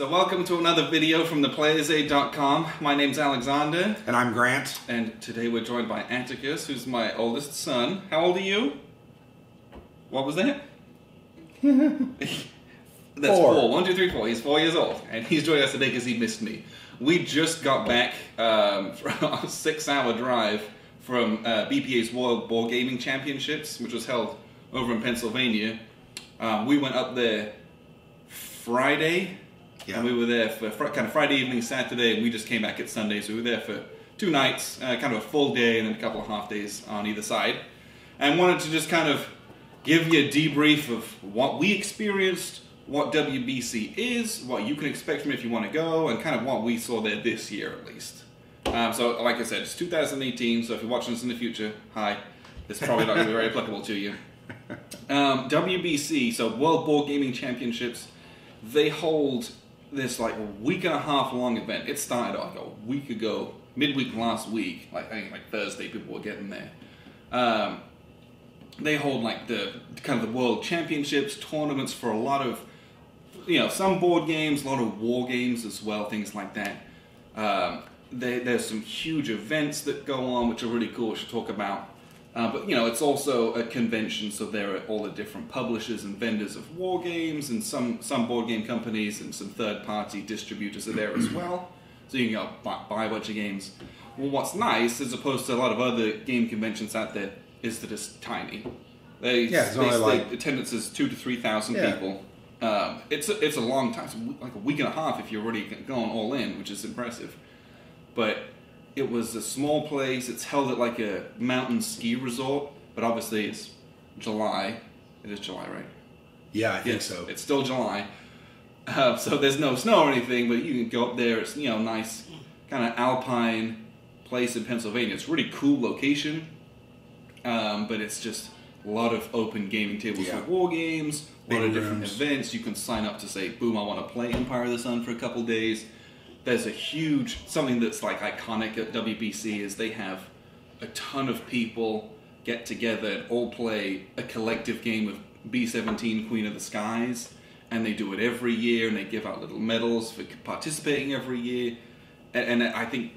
So welcome to another video from theplayersaid.com. My name's Alexander, And I'm Grant. and today we're joined by Atticus, who's my oldest son. How old are you? What was that? That's Four. four. One, two, three, four. He's four years old, and he's joining us today because he missed me. We just got back um, from a six-hour drive from uh, BPA's World Board Gaming Championships, which was held over in Pennsylvania. Um, we went up there Friday, Yeah. and we were there for fr- kind of Friday evening, Saturday, and we just came back at Sunday. So we were there for two nights, uh, kind of a full day, and then a couple of half days on either side. And wanted to just kind of give you a debrief of what we experienced, what WBC is, what you can expect from it if you want to go, and kind of what we saw there this year at least. Um, so, like I said, it's 2018. So if you're watching this in the future, hi. It's probably not going to be very applicable to you. Um, WBC, so World Board Gaming Championships, they hold this like week and a half long event. It started like a week ago, midweek last week. Like I think like Thursday, people were getting there. Um, they hold like the kind of the World Championships tournaments for a lot of, you know, some board games, a lot of war games as well, things like that. Um, there, there's some huge events that go on, which are really cool. We should talk about. Uh, but you know, it's also a convention, so there are all the different publishers and vendors of war games, and some some board game companies and some third party distributors are there as well. So you can go buy, buy a bunch of games. Well, what's nice, as opposed to a lot of other game conventions out there, is that it's tiny. They, Yeah, it's they only like- attendance is two to three thousand Yeah. people. Um, it's a, it's a long time, it's like a week and a half if you're already going all in, which is impressive. But it was a small place. It's held at like a mountain ski resort, but obviously it's July. It is July, right? Yeah, I think Yes, so. It's still July, uh, so there's no snow or anything. But you can go up there. It's you know nice, kind of alpine place in Pennsylvania. It's a really cool location, um, but it's just a lot of open gaming tables Yeah. for war games. A lot of different events. You can sign up to say, "Boom, I want to play Empire of the Sun for a couple days." There's a huge something that's like iconic at WBC is they have a ton of people get together and all play a collective game of B17 Queen of the Skies, and they do it every year, and they give out little medals for participating every year. And, and I think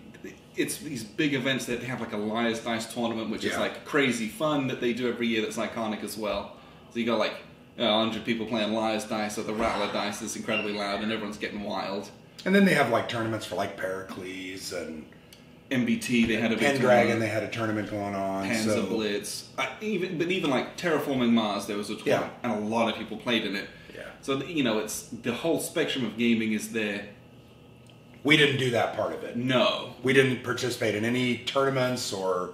it's these big events that they have like a Liar's Dice tournament, which is like crazy fun that they do every year. That's iconic as well. So you got like you know, 100 people playing Liar's Dice, or the Rattler Dice is incredibly loud, and everyone's getting wild. And then they have like tournaments for like Pericles and MBT, they had a Pendragon. They had a tournament going on. Panzer so Blitz, I, even but even like Terraforming Mars, there was a tournament, Yeah. and a lot of people played in it. Yeah. So you know, it's the whole spectrum of gaming is there. we didn't do that part of it. No, We didn't participate in any tournaments or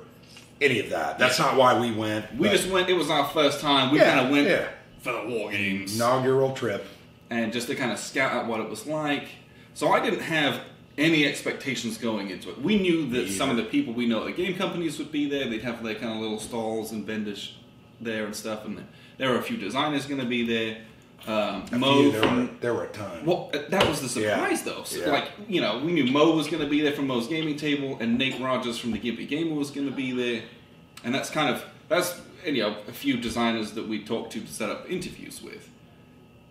any of that. That's not why we went. we just went. It was our first time. We Yeah, kind of went yeah. for the war games, inaugural trip. and just to kind of scout out what it was like. So I didn't have any expectations going into it. We knew that Me some of the people we know, the game companies would be there. They'd have their kind of little stalls and vendors there and stuff, and there were a few designers going to be there. Um, Mo few, there, from were, there were a ton. Well, uh, that was the Yeah. surprise, though. So, Yeah. Like, you know, we knew Mo was going to be there from Mo's Gaming Table, and Nate Rogers from the Gimpy Gamer was going to be there, and that's kind of that's you know a few designers that we talked to to set up interviews with.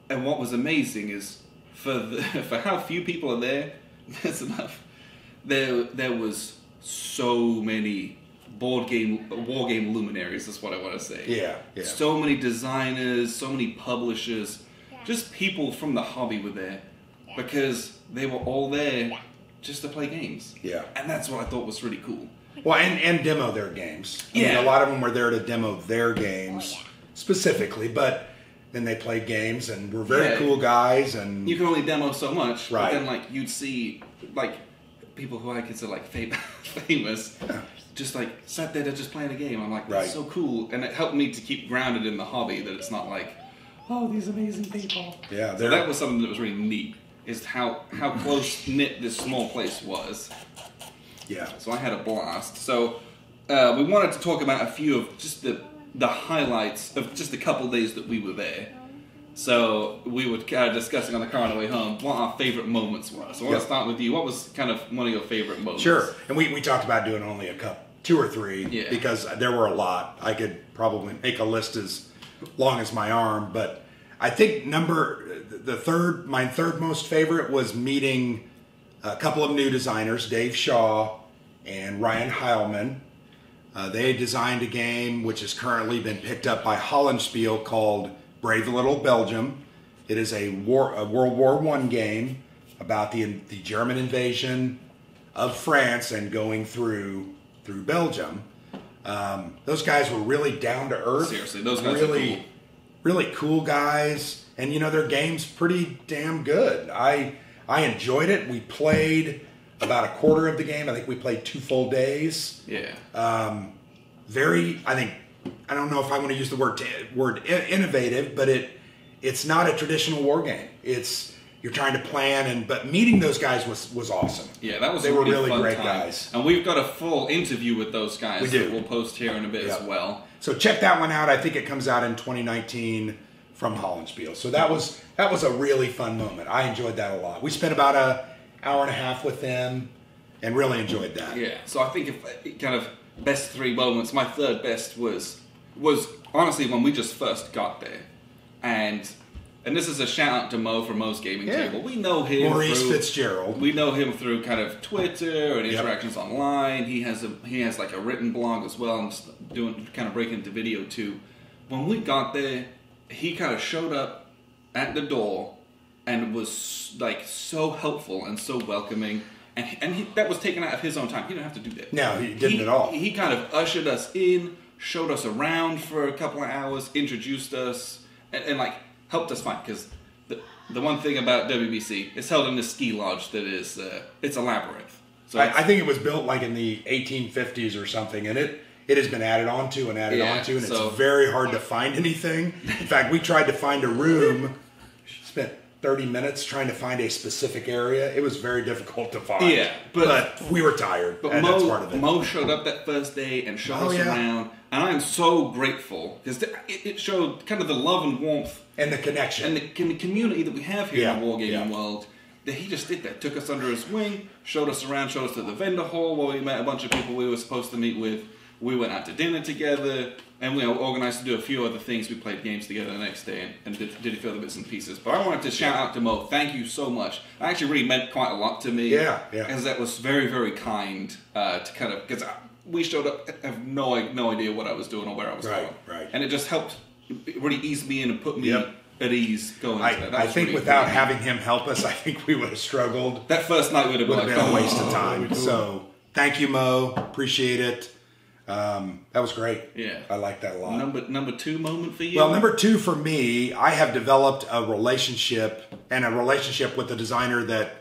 And what was amazing is for the, for how few people are there, that's enough. There there was so many board game war game luminaries. That's what I want to say. Yeah, yeah. So many designers, so many publishers, just people from the hobby were there because they were all there just to play games. Yeah. And that's what I thought was really cool. Well, and, and demo their games. I mean, Yeah. a lot of them were there to demo their games oh, specifically, but then they played games and we were very Yeah. cool guys. And You can only demo so much, Right. but then like you'd see like people who I consider like fam- famous, just like sat there to just playing a game. I'm like, that's Right. so cool, and it helped me to keep grounded in the hobby. That it's not like, oh, these amazing people. Yeah, so that was something that was really neat. Is how how close knit this small place was. yeah, So I had a blast. So uh, we wanted to talk about a few of just the the highlights of just a couple days that we were there. So we were kind of discussing on the car on the way home what our favorite moments were. So I want Yeah. to start with you. What was kind of one of your favorite moments? sure. And we, we talked about doing only a couple, two or three, Yeah. because there were a lot. I could probably make a list as long as my arm, but I think number the third, my third most favorite was meeting a couple of new designers, Dave Shaw and Ryan Heilman. Uh, they designed a game which has currently been picked up by Hollandspiele called Brave Little Belgium. It is a war, a World War One game about the the German invasion of France and going through through Belgium. Um, those guys were really down to earth. Seriously, those guys are really, cool. really cool guys, and you know their game's pretty damn good. I I enjoyed it. We played about a quarter of the game. I think we played two full days. Yeah. Um, very, I think, I don't know if I want to use the word word i- innovative, but it it's not a traditional war game. It's you're trying to plan and but meeting those guys was was awesome. Yeah, that was They were really, great time. guys. And we've got a full interview with those guys We do. that we'll post here in a bit as well. So check that one out. I think it comes out in 2019 from Hollandspiel. So that was that was a really fun moment. I enjoyed that a lot. We spent about a hour and a half with them, and really enjoyed that. Yeah, so I think if uh, kind of best three moments, my third best was was honestly when we just first got there, and and this is a shout out to Mo from Mo's Gaming Yeah. Table. We know him. Maurice through, Fitzgerald. We know him through kind of Twitter and Yep. interactions online. He has a he has like a written blog as well, and just doing kind of breaking into video too. When we got there, he kind of showed up at the door and it was like so helpful and so welcoming. And, and he, that was taken out of his own time. He didn't have to do that. No, he didn't at all. He kind of ushered us in, showed us around for a couple of hours, introduced us, and, and like helped us find. Because the, the one thing about WBC, it's held in this ski lodge that is uh, it's a labyrinth. So I, I think it was built like in the 1850s or something, and it it has been added onto and added Yeah, onto, and so- it's very hard to find anything. In fact, we tried to find a room, spent 30 minutes trying to find a specific area. It was very difficult to find. Yeah, but- we were tired, But and that's part Mo, of it. Mo showed up that first day and showed Oh, us yeah. around, and I am so grateful because it, it showed kind of the love and warmth and the connection. and the, and the community that we have here in the wargaming yeah. world. That he just did that, took us under his wing, showed us around, showed us to the vendor hall where we met a bunch of people we were supposed to meet with. We went out to dinner together, and we organized to do a few other things. We played games together the next day and, and did, did a few other bits and pieces. But I wanted to shout out to Mo. Thank you so much. It actually really meant quite a lot to me. Yeah, yeah. Because that was very, very kind uh, to kind of because we showed up, I have no no idea what I was doing or where I was Right, going, right. and it just helped really ease me in and put me Yep. at ease going. I, I think really- without having him help us, I think we would have struggled. that first night would have Would been, have like, been a waste oh, of time. So thank you, Mo. Appreciate it. Um, that was great. Yeah. I like that a lot. Number number two moment for you. Well, number two for me, I have developed a relationship and a relationship with a designer that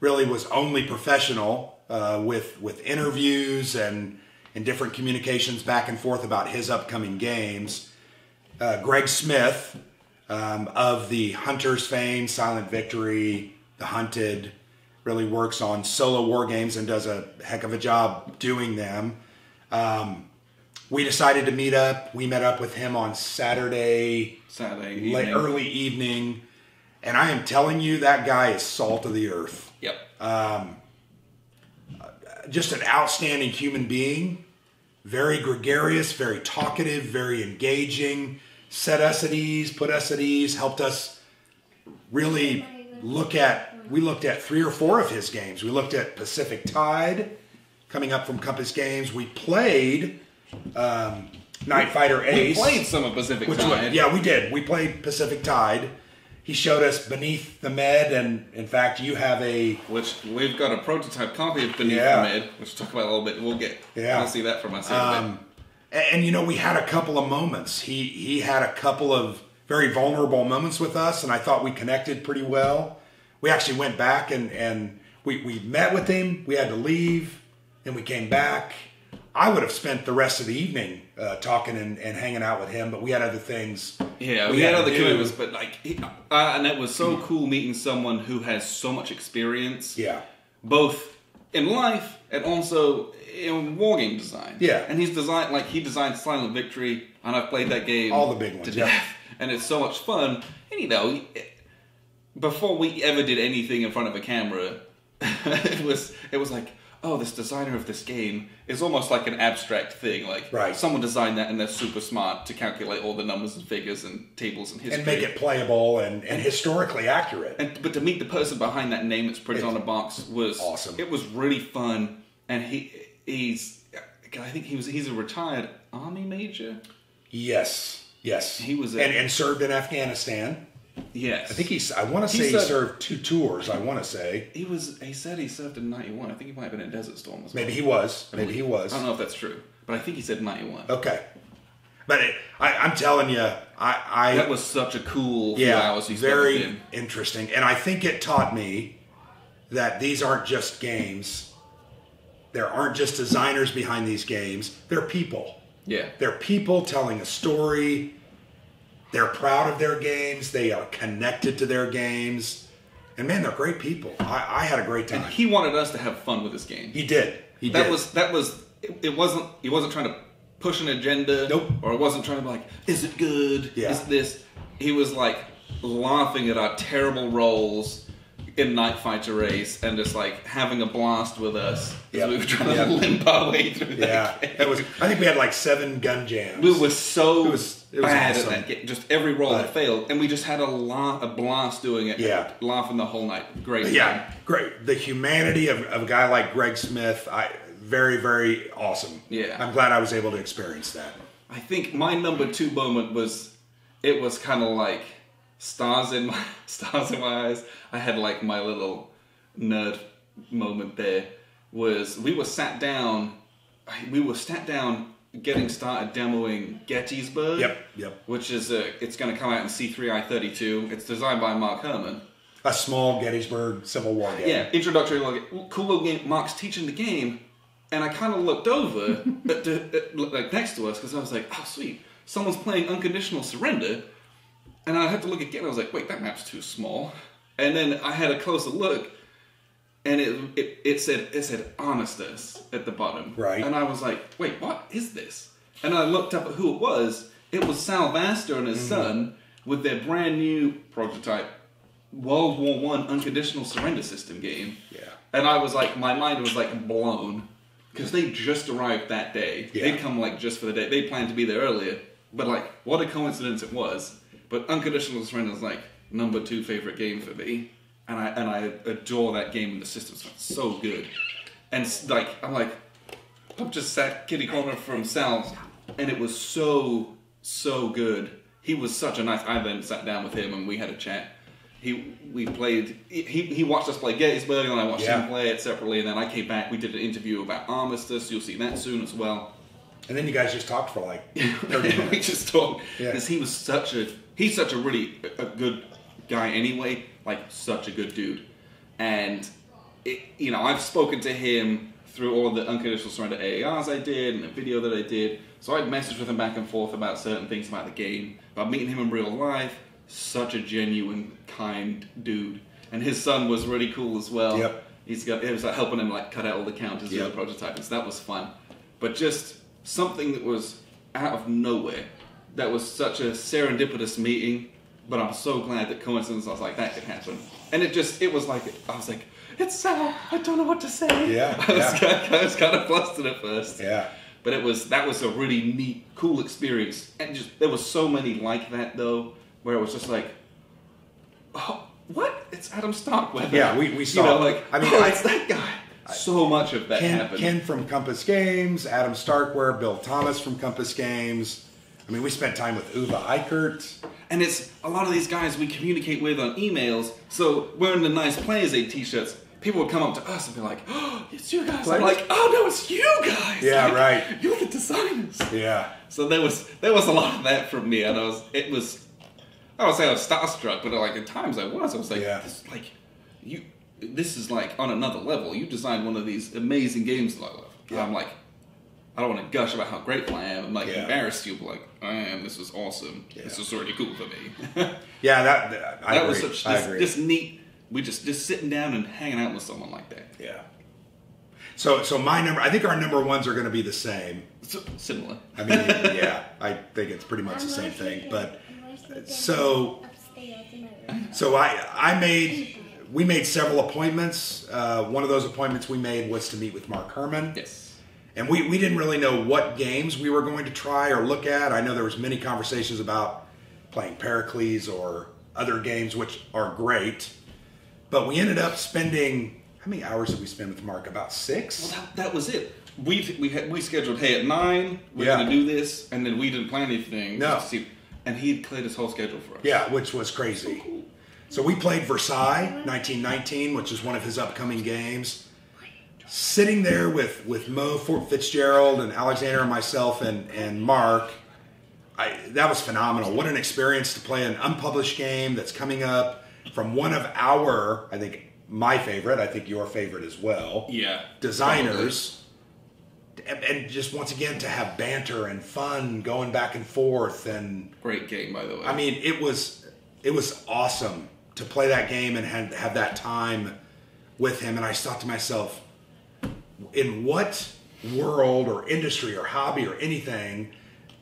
really was only professional uh, with with interviews and and different communications back and forth about his upcoming games. Uh, Greg Smith um, of the Hunters fame, Silent Victory, The Hunted, really works on solo war games and does a heck of a job doing them Um, we decided to meet up. We met up with him on Saturday, Saturday late, early evening, and I am telling you, that guy is salt of the earth. Yep. Um, uh, just an outstanding human being. Very gregarious, very talkative, very engaging. Set us at ease, put us at ease, helped us really look at. We looked at three or four of his games. We looked at Pacific Tide, coming up from Compass Games. We played um, Night Fighter Ace. we played some of Pacific Tide. one? Yeah, we did. We played Pacific Tide. He showed us Beneath the Med, and in fact, you have a Which we've got a prototype copy of Beneath Yeah. the Med, which we'll talk about a little bit. We'll get. Yeah. I'll see that for us in a bit. Um, and, and, you know we had a couple of moments. He he had a couple of very vulnerable moments with us, and I thought we connected pretty well. We actually went back and and we we met with him. We had to leave, then we came back. I would have spent the rest of the evening uh, talking and, and hanging out with him, but we had other things. Yeah, we, had other to commitments, but like, uh, and it was so cool meeting someone who has so much experience. Yeah. both in life and also in wargame design. Yeah. and he's designed like he designed Silent Victory, and I've played that game All the big ones, to yeah. death, and it's so much fun. And you know, before we ever did anything in front of a camera, it was it was like, oh, this designer of this game is almost like an abstract thing. Like, Right. someone designed that and they're super smart to calculate all the numbers and figures and tables and history. and make it playable and, and historically accurate. And but to meet the person behind that name that's printed on a box was Awesome. It was really fun, and he he's I think he was he's a retired army major. yes, yes. He was a- and, and served in Afghanistan. Yes, I think he's. I want to say he said- served two tours. I want to say he was. He said he served in '91. I think he might have been in Desert Storm as well. maybe he was. Maybe he was. I don't know if that's true, but I think he said '91. Okay, but it, I, I'm telling you, I, I That was such a cool few yeah, very interesting, and I think it taught me that these aren't just games. There aren't just designers behind these games. They're people. Yeah, They're people telling a story. They're proud of their games. They are connected to their games. And man, they're great people. I, I had a great and time. he wanted us to have fun with this game. He did. He that did. was that was it, it wasn't he wasn't trying to push an agenda Nope. or it wasn't trying to be like is it good Yeah. is this he was like laughing at our terrible roles in Night Fighter Ace and just like having a blast with us as Yep. we were trying Yep. to limp our way through yeah. that game. That was. I think we had like seven gun jams. We were so It was- it was bad awesome. at that game. Just every roll But- that failed, and we just had a, la- a blast doing it. Yeah. laughing the whole night. Great. yeah, great. The humanity of, of a guy like Greg Smith, I very, very awesome. Yeah. I'm glad I was able to experience that. I think my number two moment was it was kind of like stars in my stars in my eyes. I had like my little nerd moment there. Was we were sat down, we were sat down getting started demoing Gettysburg. Yep, yep. Which is a, it's going to come out in C3I32. It's designed by Mark Herman. A small Gettysburg Civil War game. Yeah, introductory like cool little game. Mark's teaching the game, and I kind of looked over at at, like next to us because I was like, oh sweet, someone's playing unconditional surrender, and I had to look again. I was like, wait, that map's too small. And then I had a closer look, and it it, it said it said armistice at the bottom. Right. And I was like, wait, what is this? And I looked up at who it was. It was Sal Vasta and his Mm-hmm. son with their brand new prototype World War One unconditional surrender system game. Yeah. And I was like, my mind was like blown because they just arrived that day. Yeah. They'd come like just for the day. They planned to be there earlier, but like, what a coincidence it was. But unconditional surrender is like number two favorite game for me, and I and I adore that game and the system's so good. And like, I'm like, I'm just sat kitty corner from Sal's, and it was so so good. He was such a nice. I then sat down with him and we had a chat. He we played. He he watched us play Gettysburg and I watched Yeah. him play it separately. And then I came back. We did an interview about Armistice. You'll see that soon as well. And then you guys just talked for like 30 we minutes. just talked Yeah. because he was such a he's such a really a good guy anyway like such a good dude. And it, you know i've spoken to him through all the unconditional surrender aars i did and the video that i did. So i'd messaged with him back and forth about certain things about the game but meeting him in real life. Such a genuine kind dude. And his son was really cool as well. Yep. he's got it was like helping him like cut out all the counters Yep. and the prototyping so that was fun. But just something that was out of nowhere that was such a serendipitous meeting but i'm so glad that coincidence i was like that could happen. And it just it was like i was like it's sal i don't know what to say. Yeah, i was, yeah. Kind, of, I was kind of flustered at first. Yeah. but it was that was a really neat cool experience. And just there was so many like that though where it was just like oh what? It's adam starkweather Yeah, we- we you saw- know like I mean, oh, I- it's that guy? So much of that Ken, happened. Ken from Compass Games, Adam Starkweather, Bill Thomas from Compass Games. I mean, we spent time with Uwe Eickert. And it's a lot of these guys we communicate with on emails. So wearing the nice Players Aid t-shirts, people would come up to us and be like, "Oh, it's you guys." I'm like, "Oh no, it's you guys." Yeah, Like, right. You're the designers. Yeah. So there was there was a lot of that from me, and I was it was I don't say I was starstruck, but like at times I was. I was like, Yeah. this, like you, this is like on another level. You designed one of these amazing games that I love. And Yeah. I'm like, I don't want to gush about how grateful I am. I'm like Yeah. embarrassed you, but like I am. This was awesome. This was is really cool for me. Yeah, that, that I that agree. was such I just, agree. just neat. We just just sitting down and hanging out with someone like that. yeah. So, so my number, I think our number ones are going to be the same. So, similar. I mean, yeah, I think it's pretty much the same thing. But so, so I, I made we made several appointments. Uh, one of those appointments we made was to meet with Mark Herman. Yes. And we, we didn't really know what games we were going to try or look at. I know there was many conversations about playing Pericles or other games, which are great. But we ended up spending how many hours did we spend with Mark? About six. Well, that, that was it. We we had, we scheduled. Hey, at nine we're Yeah. gonna do this, and then we didn't plan anything. No. to see- and he cleared his whole schedule for us. Yeah, which was crazy. So, cool. So we played Versailles 1919, which is one of his upcoming games. Sitting there with with Mo Fort Fitzgerald and Alexander and myself and and Mark, I that was phenomenal. What an experience to play an unpublished game that's coming up from one of our, I think my favorite, I think your favorite as well. Yeah. Designers. And, and just once again to have banter and fun going back and forth and Great game, by the way. I mean, it was it was awesome to play that game and have, have that time with him. And I thought to myself, in what world or industry or hobby or anything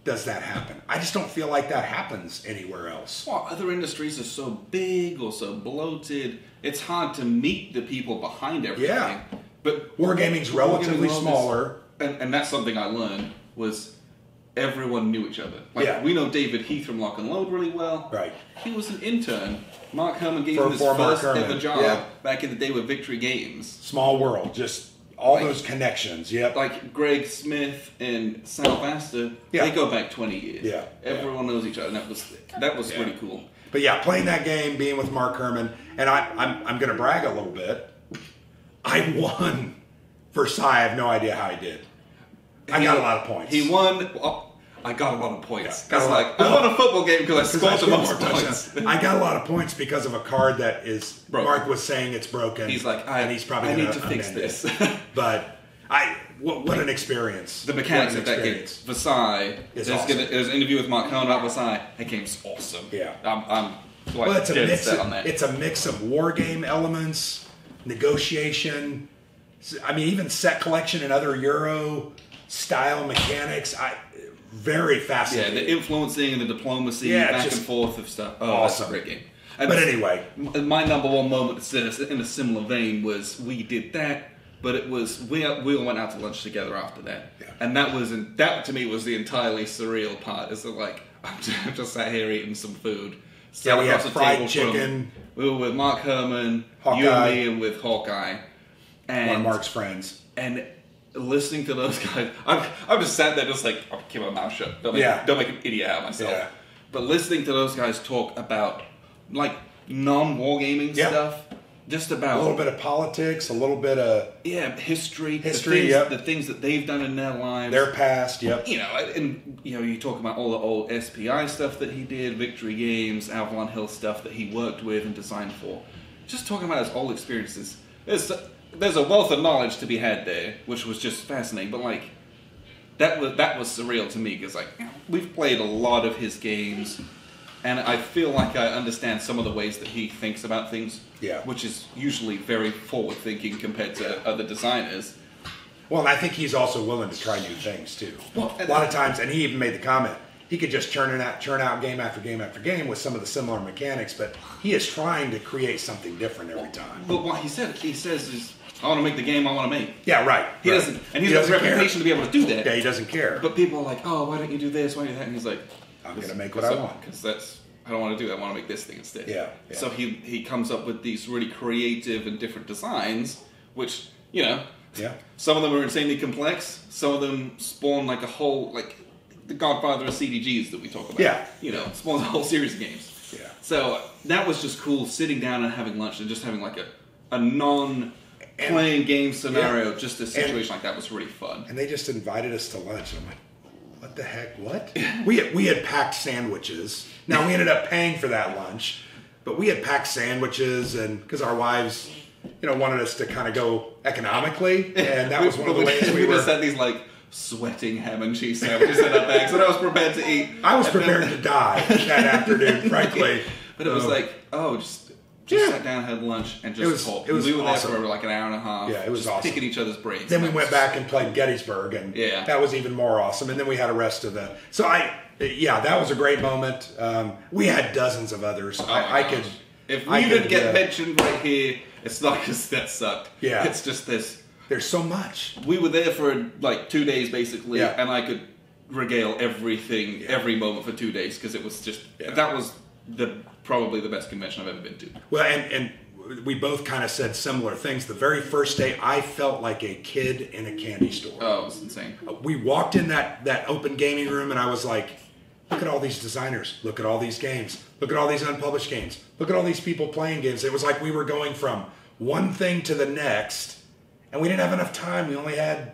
does that happen? I just don't feel like that happens anywhere else. Well, other industries are so big or so bloated, it's hard to meet the people behind everything. Yeah. But Wargaming's Wargaming relatively is- smaller. and, and that's something I learned was everyone knew each other. Like Yeah. we know David Heath from Lock and Load really well. Right. He was an intern. Mark Herman gave For- him his Mark first Herman. ever job Yeah. back in the day with Victory Games. Small world, just all Like- those connections. Yep. Like Greg Smith and Sal Vasta, Yeah. they go back twenty years. Yeah. Everyone knows each other. And that was that was Yeah. really cool. But yeah, playing that game, being with Mark Herman, and I, I'm, I'm going to brag a little bit. I won Versailles. I have no idea how I did. I got a lot of points. He won. Uh, I got a lot of points. Yeah, a lot- like I won a football game because I scored the scored most more points. I got a lot of points because of a card that is Broken. Mark was saying it's broken. He's like, I, and he's probably I need to fix this. But I, what, what an experience! the mechanics of that game. Versailles. It's there's, awesome. gonna, there's an interview with Mark Cohen about Versailles. That game's awesome. Yeah. I'm, I'm like Well, it's a mix. Of, on that. it's a mix of war game elements, negotiation. I mean, even set collection and other Euro style mechanics. I very fascinating. yeah, the influencing and the diplomacy, Yeah, back and forth of stuff. Oh, awesome. that's a great game. And But anyway. my number one moment in a similar vein was we did that, but it was we we all went out to lunch together after that, Yeah. and that was that to me was the entirely surreal part. Is that like I'm just sat here eating some food. Yeah, we had fried table from- chicken. we were with Mark Herman, you and me, and with Hawkeye, and one of Mark's friends. and listening to those guys, I'm, I'm just sat there, just like, I'll keep my mouth shut. Don't make, Yeah. don't make an idiot out of myself. Yeah. But listening to those guys talk about like non-wargaming Yeah. stuff, just about A little bit of politics, a little bit of yeah, history, History, the things, yep. the things that they've done in their lives. their past. Yep. you know, and you know, you talk about all the old SPI stuff that he did, Victory Games, Avalon Hill stuff that he worked with and designed for. Just talking about his old experiences. There's there's a wealth of knowledge to be had there, which was just fascinating. But like, that was that was surreal to me because like we've played a lot of his games, and I feel like I understand some of the ways that he thinks about things. Yeah. which is usually very forward thinking compared to other designers. Well, and I think he's also willing to try new things too. Well, a lot of times, and he even made the comment he could just churn out, churn out game after game after game with some of the similar mechanics, but he is trying to create something different every time. But what he said, he says is, "I want to make the game I want to make." Yeah, right. He right. doesn't, and he's He got doesn't a care. reputation to be able to do that. Yeah, he doesn't care. But people are like, "Oh, why don't you do this? Why don't you do that?" And he's like, I'm gonna make what I want." because that's I don't want to do that. I want to make this thing instead." Yeah, yeah. So he he comes up with these really creative and different designs, which you know, Yeah. some of them are insanely complex. Some of them spawn like a whole like the Godfather of CDGs that we talk about. Yeah. you know, spawns a whole series of games. Yeah. So that was just cool, sitting down and having lunch and just having like a a non playing game scenario. Just a situation like that was really fun. and they just invited us to lunch. And I'm like, what the heck? What? we had, we had packed sandwiches. Now we ended up paying for that lunch, but we had packed sandwiches, and because our wives, you know, wanted us to kind of go economically, and that was one of the ways we we were. just had these like sweating ham and cheese sandwiches in our bags that I was prepared to eat. I was And prepared to die that afternoon, frankly. But it was Uh, like, oh, just just Yeah. sat down, had lunch, and just was- talked. it was we were awesome. there for like an hour and a half. Yeah, it was just awesome. picking each other's brains. Then we went back and played Gettysburg, and Yeah. that was even more awesome. And then we had a rest of the. So I, yeah, that was a great moment. Um, we had dozens of others. my I, I could, If we I didn't could, get uh, mentioned right here, it's not because that sucked. Yeah. It's just this. There's so much. We were there for like two days basically, Yeah. and I could regale everything, every moment for two days because it was just Yeah. that was the probably the best convention I've ever been to. Well, and and we both kind of said similar things. The very first day, I felt like a kid in a candy store. Oh, it was insane. Uh, we walked in that that open gaming room and I was like, look at all these designers, look at all these games, look at all these unpublished games, look at all these people playing games. It was like we were going from one thing to the next, and we didn't have enough time. We only had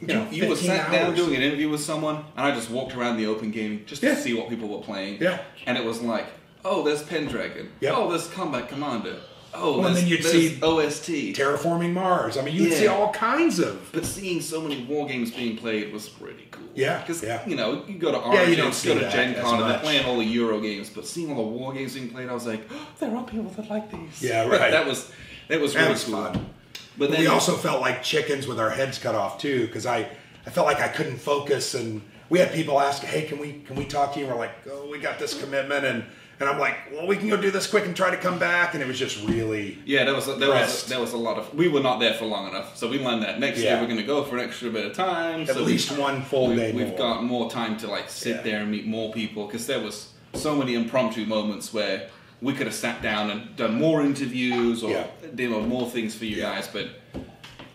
you know You were 15 sat down doing an interview with someone, and I just walked around the open gaming just to Yeah. see what people were playing. Yeah. And it was like, oh, there's Pendragon. Yep. Oh, there's Combat Commander. Oh, Well, and then you'd see OST. terraforming Mars. I mean, you'd Yeah. see all kinds of. But seeing so many war games being played was pretty cool. Yeah, because yeah. you know you go to Yeah, you don't you go to Gen Con, and they're playing all the Euro games. But seeing all the war games being played, I was like, oh, there are people that like these. Yeah, right. that was that was That really was cool. fun. But then we also felt like chickens with our heads cut off too, because I, I felt like I couldn't focus, and we had people ask, "Hey, can we can we talk to you?" And we're like, "Oh, we got this commitment," and and I'm like, "Well, we can go do this quick and try to come back," and it was just really Yeah, That was a, there was there was a lot of. We were not there for long enough, so we learned that next Yeah. year we're going to go for an extra bit of time. at so least we, one full we, day We've more. got more time to like sit Yeah. there and meet more people because there was so many impromptu moments where we could have sat down and done more interviews or Yeah. know more things for you guys, but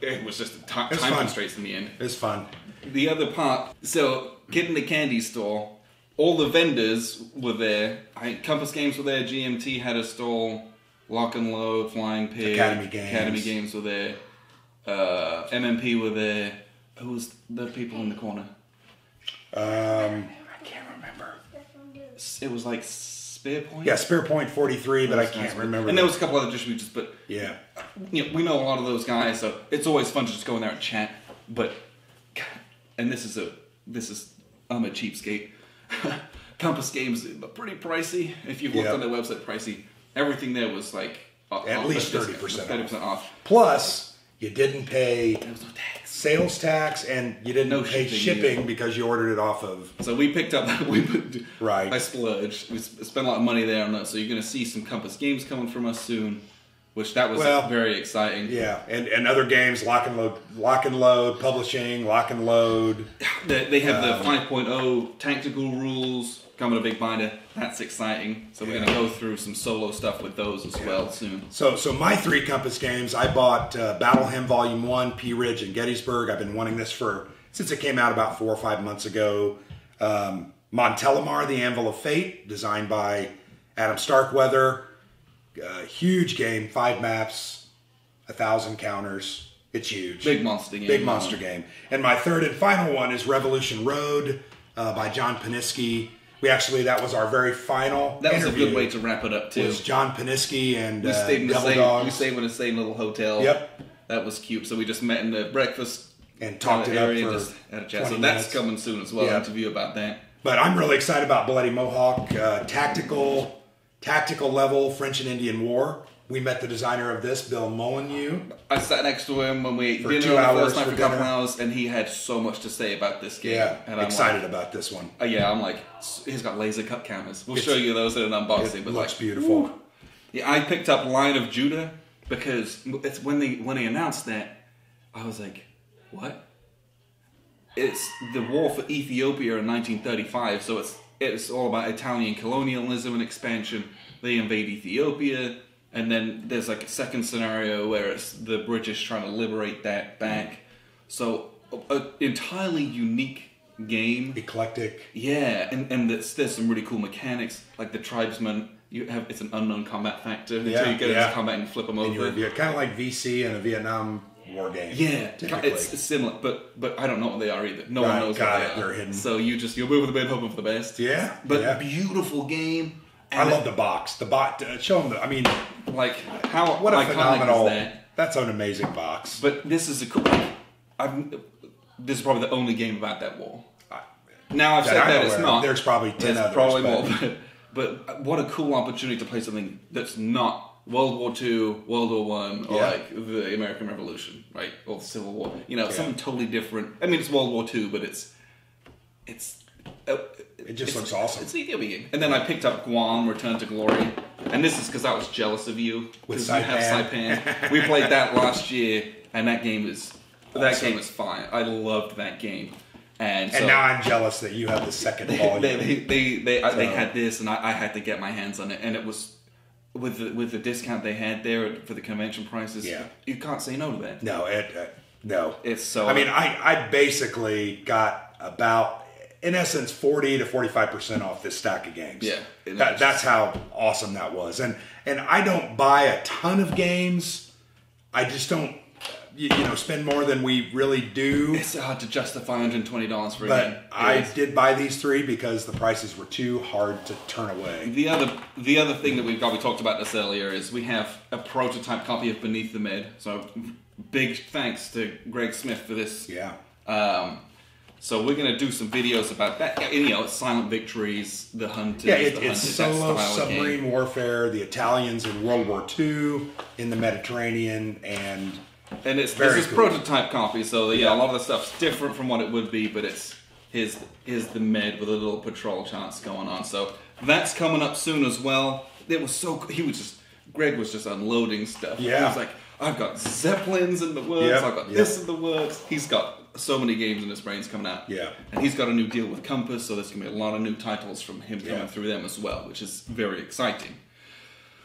it was just It's time fun. constraints in the end. It's fun. The other part, so getting the candy store, all the vendors were there. I, Compass Games were there. GMT had a stall. Lock and Load, Flying Pig, Academy Games. Academy Games were there. Uh, MMP were there. Who was the people in the corner? Um, I can't remember. It was like Spear Point. Yeah, Spear Point 43, but I can't remember. And there was a couple other distributors, but yeah, you know, we know a lot of those guys, so it's always fun to just go in there and chat. But, God, and this is a this is I'm a cheapskate. Compass Games are pretty pricey. If you've looked Yeah. on their website, pricey. Everything there was like off- At off least 30% discount, thirty percent off. Plus, you didn't pay no tax. sales tax, and you didn't No pay shipping shipping either. because you ordered it off of. So we picked up. We put, Right. I splurged. We sp- spent a lot of money there on that. So you're going to see some Compass Games coming from us soon, which that was Well, very exciting. Yeah, and, and other games, Lock and Load, Lock and Load, Publishing, Lock and Load. They, they have Um, the 5.0 tactical rules come in a big binder. That's exciting. So we're Yeah. going to go through some solo stuff with those as well soon. So, so my three Compass games, I bought uh, Battle Hymn Volume One, Pea Ridge, and Gettysburg. I've been wanting this for since it came out about four or five months ago. Um, Montelimar, The Anvil of Fate, designed by Adam Starkweather. Uh, huge game, five maps, a thousand counters. It's huge. Big monster game. Big monster game. And my third and final one is Revolution Road uh, by John Poniske. We actually, that was our very final. That was a good way to wrap it up too. was John Poniske and We uh, stayed in the Devil same. Dogs. We stayed in the same little hotel. Yep. That was cute. So we just met in the breakfast And talked kinda it up for and just had a chat. So 20 that's minutes. coming soon as well. Yeah. Interview about that. But I'm really excited about Bloody Mohawk, uh, tactical, tactical level French and Indian War. We met the designer of this, Bill Molyneux. I sat next to him when we For dinner two hours first night for for a couple hours, and he had so much to say about this game. Yeah, and I'm excited Like, about this one. uh, yeah, I'm like, he's got laser cut cameras. We'll It's- show you those in an unboxing. It but looks like, beautiful. Yeah, I picked up Lion of Judah because it's when they when they announced that, I was like, what? It's the war for Ethiopia in 1935, so it's it's all about Italian colonialism and expansion. They invade Ethiopia, and then there's like a second scenario where it's the British trying to liberate that back. So, an entirely unique game. Eclectic. Yeah, and, and there's, there's some really cool mechanics, like the tribesmen. You have it's an unknown combat factor until Yeah, you get yeah. into combat and flip them And over. you're kind of like VC in a Vietnam War game. yeah, typically. it's, it's similar, but but I don't know what they are either. No Right, one knows got what it, they are. they're hidden. So you just you move with the bid, hope for the best. Yeah, but yeah. beautiful game. I love the box. The box. Uh, show them the. I mean, like how what a phenomenal. that? That's an amazing box. But this is a cool. I'm, this is probably the only game about that war. Now I've That said I'm that it's not. There's probably 10 There's others, probably but- more. But, but what a cool opportunity to play something that's not World War Two, World War One, or Yeah. like the American Revolution, right, or the Civil War. You know, Yeah. something totally different. I mean, it's World War Two, but it's it's. Uh, It just looks awesome. It's the game. And then I picked up Guam: Return to Glory, and this is because I was jealous of you With 'cause you have Saipan. We played that last year, and that game is that game is fine. I loved that game, and so And now I'm jealous that you have the second volume. they they they they, I- they had this, and I, I had to get my hands on it, and it was with the with the discount they had there for the convention prices. Yeah. you can't say no to that. no, it, uh, no. It's so. I mean, I, I basically got about, in essence, 40 to 45% off this stack of games. Yeah, That, that's how awesome that was. And, and I don't buy a ton of games. I just don't, you, you know, spend more than we really do. it's hard to justify 120 dollars for. But I is. did buy these three because the prices were too hard to turn away. The other the other thing that we've got, we talked about this earlier, is we have a prototype copy of Beneath the Med. So big thanks to Greg Smith for this. Yeah. Um, so we're gonna do some videos about that. You know, Silent Victories, the Hunters, Yeah, it, the it's solo submarine warfare, the Italians in World War II in the Mediterranean, and And it's Very this is cool. prototype copy, so yeah, a lot of the stuff's different from what it would be, but it's his is the med with a little patrol chance going on. So that's coming up soon as well. It was so he was just Greg was just unloading stuff. he Yeah. was like, I've got zeppelins in the works. Yep, I've got yep. this in the works. He's got so many games in his brains coming out. Yeah. and he's got a new deal with Compass, so there's gonna be a lot of new titles from him coming Yeah. through them as well, which is very exciting.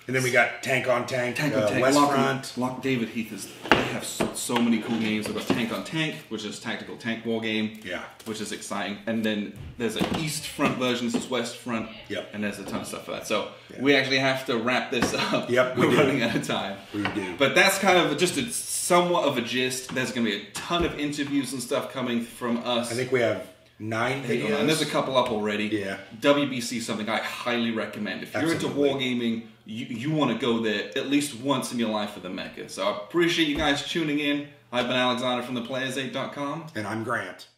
And then we got Tank on Tank, Tank uh, on Tank. West Lock, Front. Lock David Heath is. They have so, so many cool games. They've got Tank on Tank, which is tactical tank war game. Yeah. Which is exciting. And then there's an East Front version. This is West Front. Yep. And there's a ton of stuff for that. So we actually have to wrap this up. Yep, we We're do. running out of time. We do. But that's kind of just a somewhat of a gist. There's going to be a ton of interviews and stuff coming from us. I think we have nine videos. And there's a couple up already. Yeah. WBC something I highly recommend. If you're Absolutely. into wargaming, you, you want to go there at least once in your life for the Mecca. So I appreciate you guys tuning in. I've been Alexander from theplayersaid.com. and I'm Grant.